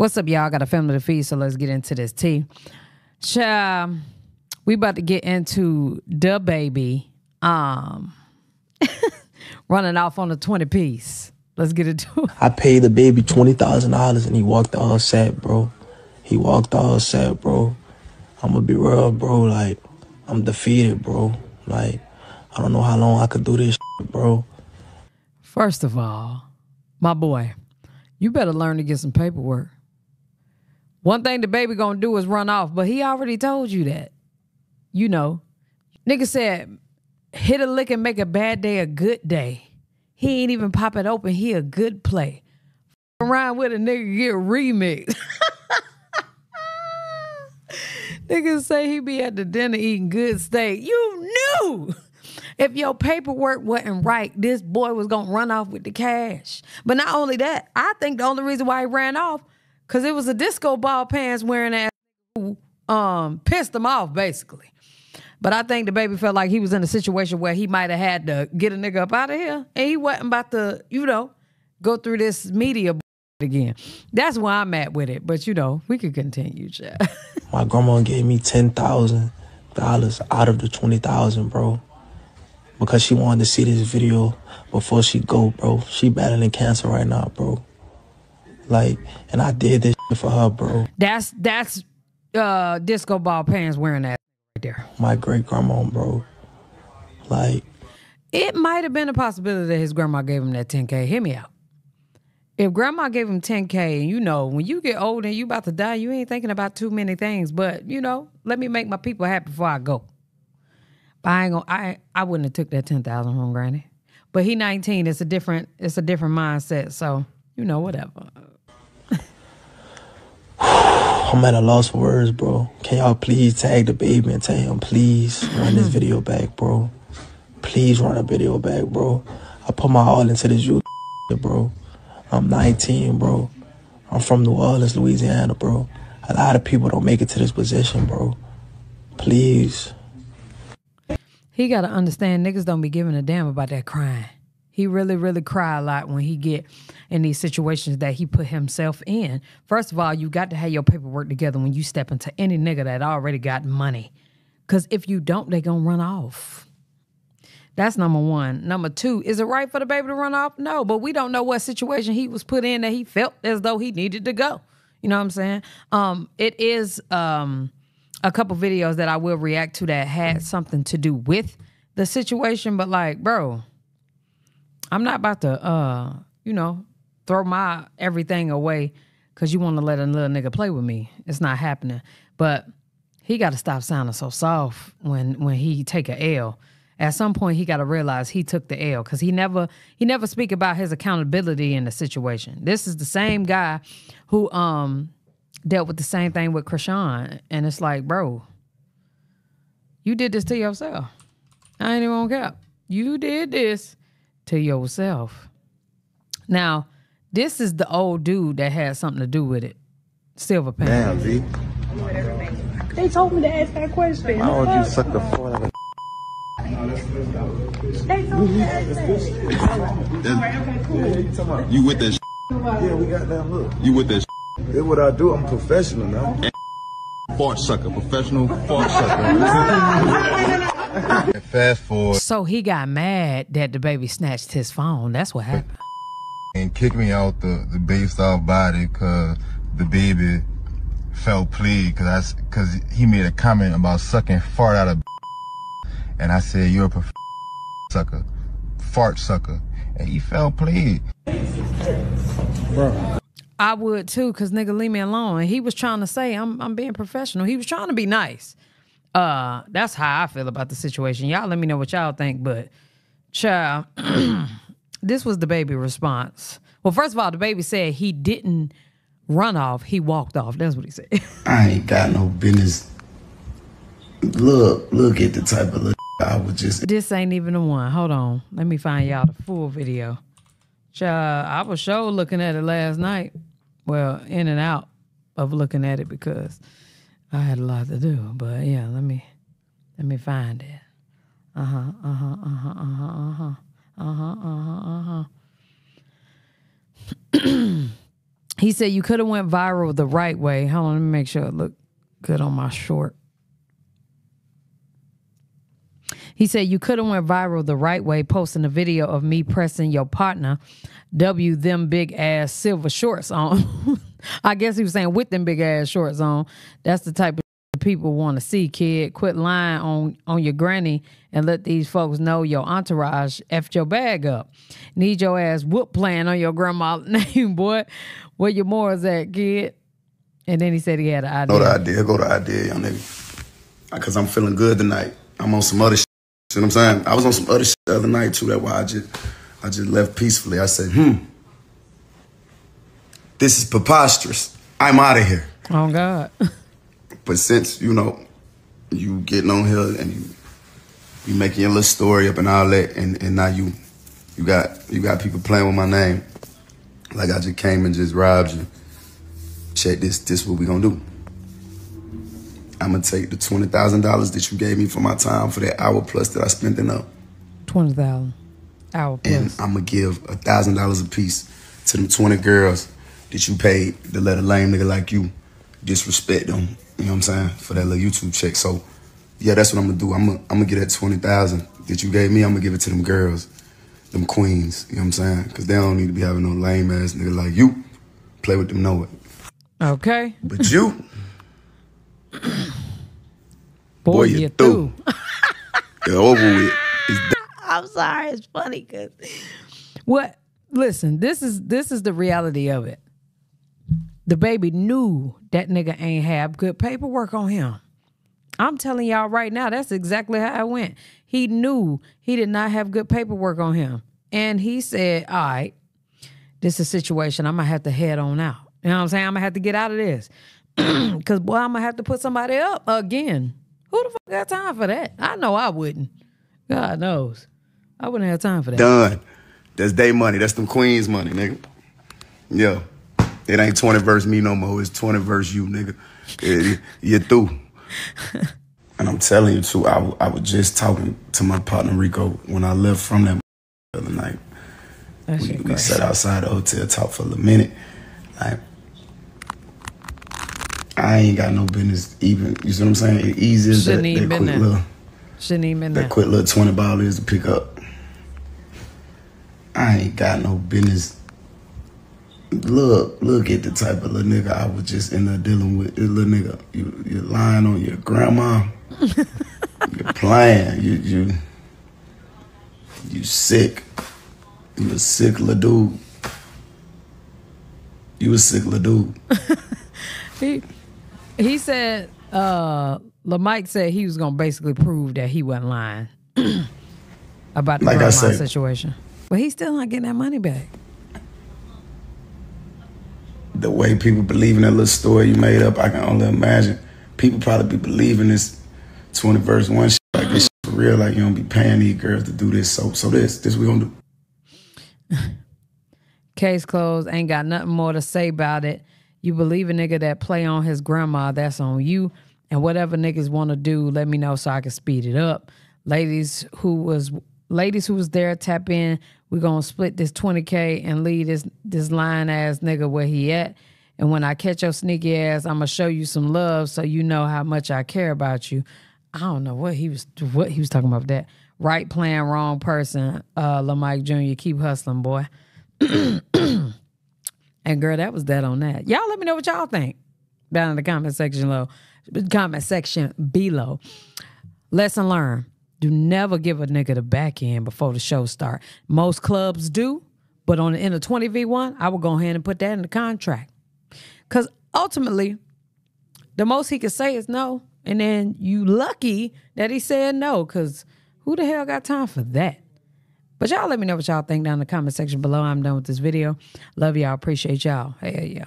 What's up, y'all? I got a family to feed, so let's get into this tea. Child, we about to get into DaBaby um running off on a 20 piece. Let's get into it. I paid DaBaby twenty thousand dollars and he walked all sad, bro. He walked all sad, bro. I'm gonna be real, bro. Like I'm defeated, bro. Like I don't know how long I could do this, shit, bro. First of all, my boy, you better learn to get some paperwork. One thing DaBaby gonna do is run off, but he already told you that. You know. Nigga said, hit a lick and make a bad day a good day. He ain't even pop it open. He a good play. F- Around with a nigga get remixed. Niggas say he be at the dinner eating good steak. You knew if your paperwork wasn't right, this boy was gonna run off with the cash. But not only that, I think the only reason why he ran off, cause it was a disco ball pants wearing ass who um pissed him off basically. But I think the baby felt like he was in a situation where he might have had to get a nigga up out of here, and he wasn't about to, you know, go through this media again. That's where I'm at with it. But you know, we could continue, Chad. My grandma gave me ten thousand dollars out of the twenty thousand, bro. Because she wanted to see this video before she go, bro. She battling cancer right now, bro. Like, and I did this for her, bro. That's that's uh disco ball pants wearing that right there. My great grandma, bro. Like, It might have been a possibility that his grandma gave him that 10K. Hear me out. If grandma gave him 10K, and you know, when you get old and you about to die, you ain't thinking about too many things. But, you know, let me make my people happy before I go. But I ain't gonna I I wouldn't have took that ten thousand from granny. But he 19, it's a different, it's a different mindset. So, you know, whatever. I'm at a loss for words, bro. Can y'all please tag DaBaby and tell him, please run this mm-hmm. video back, bro. Please run a video back, bro. I put my all into this youth, bro. I'm 19, bro. I'm from New Orleans, Louisiana, bro. A lot of people don't make it to this position, bro. Please. He got to understand niggas don't be giving a damn about that crying. He really, really cry a lot when he get in these situations that he put himself in. First of all, you got to have your paperwork together when you step into any nigga that already got money. Cause if you don't, they gonna run off. That's number one. Number two, is it right for DaBaby to run off? No, but we don't know what situation he was put in that he felt as though he needed to go. You know what I'm saying? Um, it is um a couple videos that I will react to that had something to do with the situation, but like, bro, I'm not about to uh, you know, throw my everything away because you want to let a little nigga play with me. It's not happening. But he got to stop sounding so soft when when he take a L. At some point, he got to realize he took the L because he never he never speak about his accountability in the situation. This is the same guy who um dealt with the same thing with Chrisean, and it's like, bro, you did this to yourself. I ain't even gonna cap. You did this to yourself. Now, this is the old dude that had something to do with it. Silver Pen. Damn, V. They told me to ask that question. Why would you suck the fuck out of They told me to ask that. You with this? Yeah, we got that look. You with this? That's what I do. I'm professional now. Fart sucker, professional fart sucker. Fast forward So he got mad that DaBaby snatched his phone. That's what happened. and kicked me out the, the based off body because DaBaby felt plead because because he made a comment about sucking fart out of and I said you're a prof- sucker, fart sucker, and he felt plead. I would too, cause nigga leave me alone. He was trying to say I'm I'm being professional. He was trying to be nice. Uh, that's how I feel about the situation. Y'all let me know what y'all think, but child, this was DaBaby response. Well, first of all, DaBaby said he didn't run off, he walked off. That's what he said. I ain't got no business. Look, look at the type of look I would just this ain't even the one. Hold on. Let me find y'all the full video. Child, I was sure looking at it last night. Well, in and out of looking at it because I had a lot to do. But yeah, let me let me find it. Uh-huh, uh-huh, uh-huh, uh-huh, uh-huh. Uh-huh, uh-huh, uh-huh. He said you could have went viral the right way. Hold on, let me make sure it look good on my short. He said you could have went viral the right way, posting a video of me pressing your partner W them big ass silver shorts on. I guess he was saying with them big ass shorts on. That's the type of people want to see, kid. Quit lying on on your granny and let these folks know your entourage effed your bag up. Need your ass whoop playing on your grandma name, boy. Where your morals at, kid? And then he said he had an idea. Go to idea, go to idea, young nigga. Because I'm feeling good tonight. I'm on some other shit. You know what I'm saying? I was on some other shit the other night too. That's why I just I just left peacefully. I said, hmm. This is preposterous. I'm out of here. Oh God. But since, you know, you getting on here and you you making your little story up and all that, and, and now you you got you got people playing with my name. Like I just came and just robbed you. Check this, this what we gonna do. I'm gonna take the twenty thousand dollars that you gave me for my time for that hour plus that I spent in up, Twenty thousand. Hour plus. and I'm gonna give a thousand dollars a piece to them twenty girls that you paid to let a lame nigga like you disrespect them. You know what I'm saying for that little YouTube check. So yeah, that's what I'm gonna do. I'm gonna I'm gonna get that twenty thousand that you gave me. I'm gonna give it to them girls, them queens. You know what I'm saying? Because they don't need to be having no lame ass nigga like you. Play with them, know it. okay. But you, Boy, Boy, you you through. through. you're over with. It's done. I'm sorry, it's funny because what listen, this is this is the reality of it. DaBaby knew that nigga ain't have good paperwork on him. I'm telling y'all right now, that's exactly how it went. He knew he did not have good paperwork on him. And he said, All right, this is a situation. I'm gonna have to head on out. You know what I'm saying? I'm gonna have to get out of this. Cause boy, I'm gonna have to put somebody up again. Who the fuck got time for that? I know I wouldn't. God knows. I wouldn't have time for that. Done. That's day money. That's them queens money, nigga. Yeah. It ain't 20 verse me no more. It's 20 verse you, nigga. It- you're through. and I'm telling you, too, I, I was just talking to my partner Rico when I left from that the other night. We, we sat outside the hotel, talked for a minute. Like, I ain't got no business even, you see what I'm saying? It easy as that, that quick little Shouldn't even been that quick little 20 ball is to pick up. I ain't got no business. Look, look at the type of little nigga I was just in there dealing with. This little nigga, you, you're lying on your grandma. you're playing. You, you, you sick. You a sick little dude. You a sick little dude. He, he said, uh, LaMike said he was gonna basically prove that he wasn't lying about the Like I grandma said- situation. But he's still not getting that money back. The way people believe in that little story you made up, I can only imagine. People probably be believing this 20 verse one shit, like this shit for real, like you don't be paying these girls to do this. So so this, this we gonna do. Case closed. Ain't got nothing more to say about it. You believe a nigga that play on his grandma, that's on you. And whatever niggas want to do, let me know so I can speed it up. Ladies who was ladies who was there, tap in. We're gonna split this 20K and leave this this lying ass nigga where he at. And when I catch your sneaky ass, I'm gonna show you some love so you know how much I care about you. I don't know what he was what he was talking about that. Right plan, wrong person. Uh Lamike Jr. Keep hustling, boy. And girl, that was that on that. Y'all let me know what y'all think down in the comment section below. Comment section below. Lesson learned. Do never give a nigga the back end before the show start. Most clubs do, but on the end of 20v1, I would go ahead and put that in the contract. Cause ultimately, the most he could say is no. And then you lucky that he said no, cause who the hell got time for that? But y'all let me know what y'all think down in the comment section below. I'm done with this video. Love y'all. Appreciate y'all. Hell yeah.